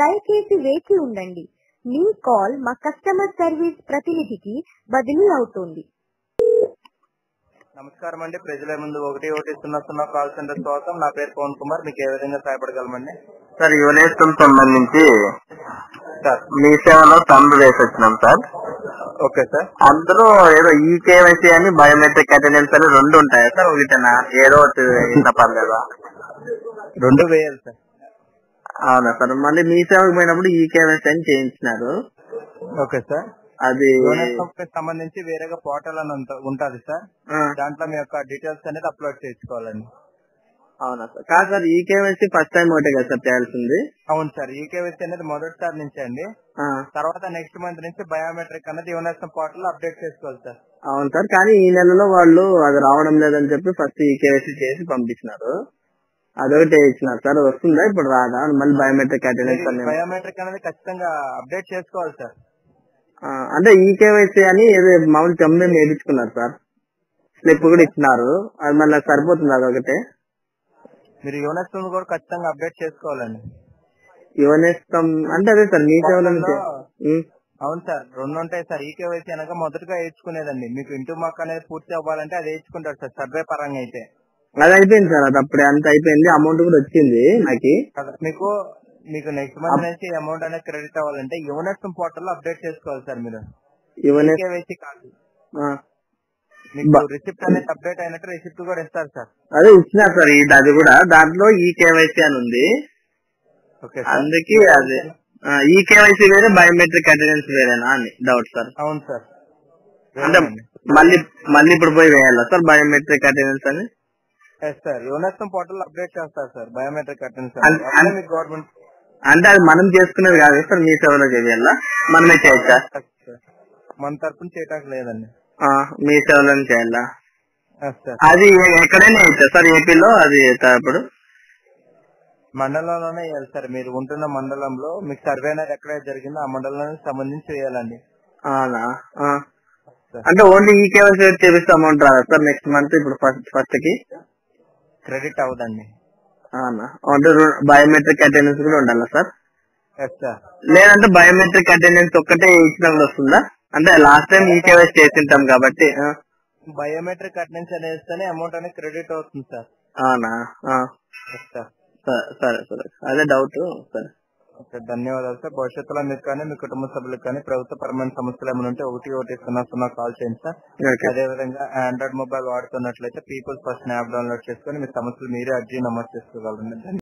దయచేసి వేచి ఉండండి. మీ కాల్ మా కస్టమర్ సర్వీస్ ప్రతినిధికి బదిలీ అవుతుంది. నమస్కారం అండి ప్రజల ముందు ఒకటి ఒకటి సున్నా సున్నా కాల్ సెంటర్ స్వాగతం. నా పేరు పవన్ కుమార్. మీకు ఏ విధంగా సహాయపడగలమండి? సార్ యువనేస్తం సంబంధించి సార్. మీ సేవలో తండ్రి వేసి వచ్చినాం సార్. Okay sir. అందులో ఏదో ఈ కేవైసీ అని బయోమెట్రిక్ అటెండెన్స్ అని రెండు ఉంటాయా సార్? ఒకటేనా? ఏదో ఒకటి ఇట్లా పర్లేదా? రెండు వేయాలి సార్. అవునా సార్. మళ్ళీ మీ సేవకు పోయినప్పుడు ఈ కేవైసీ అని చేయించినారు. Okay sir. అది సంబంధించి వేరేగా పోర్టల్ అని ఉంట- ఉంటది సార్. దాంట్లో మీ యొక్క డీటెయిల్స్ అనేది అప్లోడ్ చేసుకోవాలండి అవునా సార్. కాదు సార్ ఈ కేవైసీ ఫస్ట్ టైం ఒకటే కదా సార్ చేయాల్సింది. అవును సార్. ఈకేవైసీ అనేది మొదటిసారి నుంచి అండి. తర్వాత నెక్స్ట్ మంత్ నుంచి బయోమెట్రిక్ అనేది యూనిఫామ్ పోర్టల్ అప్డేట్ చేసుకోవాలి సార్. అవును సార్. కానీ ఈ నెలలో వాళ్ళు అది రావడం లేదని చెప్పి ఫస్ట్ ఈ కేవైసీ చేసి పంపించినారు. అదొకటి ఇచ్చినారు సార్ వస్తుందా ఇప్పుడు రాదా? మళ్ళీ బయోమెట్రిక్ అటెండెన్స్ బయోమెట్రిక్ అనేది ఖచ్చితంగా అప్డేట్ చేసుకోవాలి సార్. అంటే ఈ కేవైసీ అని ఏదో మామూలు తొమ్మిది నేర్చుకున్నారు సార్. స్లిప్ కూడా ఇచ్చినారు. అది మళ్ళీ సరిపోతుంది అదొకటే మీరు యూనిఫామ్ కూడా ఖచ్చితంగా అప్డేట్ చేసుకోవాలండి. యువనేస్తం అంటే అదే సార్ మీ సేవలో అవును సార్ రెండు ఉంటాయి సార్. ఈకేవైసీ అనగా మొదటగా వేయించుకునేదండి మీకు ఇంటూ మాకు అనేది పూర్తి అవ్వాలంటే అది వేయించుకుంటారు సార్ సర్వే పరంగా అయితే. అది అయిపోయింది సార్ అది అప్పుడే అంత అయిపోయింది. అమౌంట్ కూడా వచ్చింది నాకు. మీకు మీకు నెక్స్ట్ మంత్ నుంచి అమౌంట్ అనేది క్రెడిట్ అవ్వాలంటే యూనిఫామ్ పోర్టల్లో అప్డేట్ చేసుకోవాలి సార్ మీరు. యువనే ఈకేవైసీ కాదు మీకు రిసిప్ట్ అనేది అప్డేట్ అయినట్టు రిసిప్ట్ కూడా ఇస్తారు సార్. అదే ఇచ్చినారు సార్ ఇది అది కూడా. దాంట్లో ఈ కేవైసీ అని ఉంది. ఓకే అందుకే అదే ఈ కేవైసీ వేరే బయోమెట్రిక్ అటెండెన్స్ వేరేనా అని డౌట్ సార్. అవును సార్. అంటే మళ్ళీ మళ్ళీ ఇప్పుడు పోయి వేయాలా సార్ బయోమెట్రిక్ అటెండెన్స్ అని? Yes sir uniform portal update చేస్తారు సార్ బయోమెట్రిక్ అటెండెన్స్ అన్- మీకు గవర్నమెంట్ అంటే అది మనం చేసుకునేది కాదు సార్ మీ సేవలో చేయాలా మనమే చేయొచ్చా? మన తరపున చేయటానికి లేదండి. మీ సేవలో చేయాలా? అది ఎక్కడైనా ఇచ్చా సార్ ఏపీలో అది ఇప్పుడు? మండలంలోనే వేయాలి సార్ మీరు ఉంటున్న మండలంలో మీకు సర్వే అనేది ఎక్కడ జరిగిందో ఆ మండలానికి సంబంధించి వేయాలండి. అంటే ఓన్లీ ఈ కేవైసీ చేపిస్తే అమౌంట్ రాదా సార్ నెక్స్ట్ మంత్ ఇప్పుడు ఫస్ట్ ఫస్ట్కి? క్రెడిట్ అవ్వదండి. అంటే బయోమెట్రిక్ అటెండెన్స్ కూడా ఉండాలా సార్? లేదంటే బయోమెట్రిక్ అటెండెన్స్ ఒక్కటే ఇచ్చినప్పుడు వస్తుందా? అంటే లాస్ట్ టైం ఈ కేవైసీ చేసింటాం కాబట్టి. బయోమెట్రిక్ అటెండెన్స్ ఇస్తేనే అమౌంట్ అనేది క్రెడిట్ అవుతుంది సార్ అవునా? సరే సరే. అదే డౌట్ సరే. ఓకే ధన్యవాదాలు సార్. భవిష్యత్తులో మీకు కానీ మీ కుటుంబ సభ్యులకు కానీ ప్రభుత్వ పరమైన సమస్యలు ఏమైనా ఉంటే ఒకటి ఒకటి సున్నా సున్నా కాల్ చేయండి సార్. ఓకే. అదే విధంగా ఆండ్రాయిడ్ మొబైల్ వాడుతున్నట్లయితే పీపుల్స్ ఫస్ట్ యాప్ డౌన్లోడ్ చేసుకొని మీ సమస్యలు మీరే అర్జీ నమోదు చేసుకోగలరు.